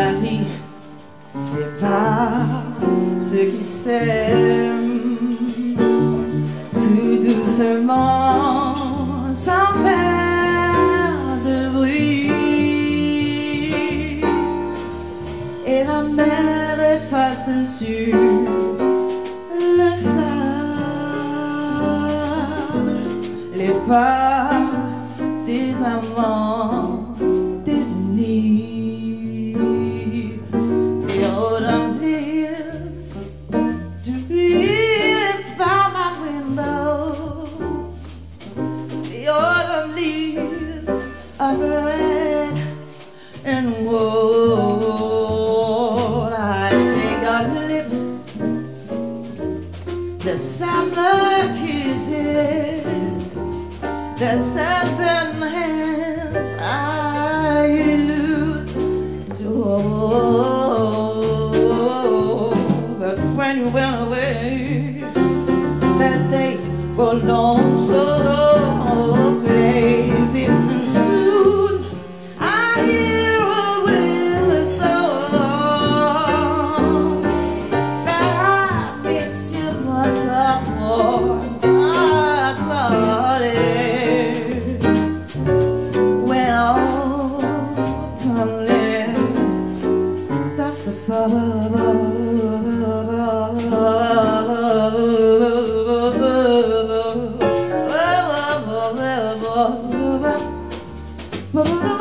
la vie. C'est pas ceux qui s'aiment. Tout doucement sans faire de bruit. Et la mer efface sur le sable les pas des amants. the summer kisses, the summer. oh you.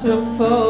to fall.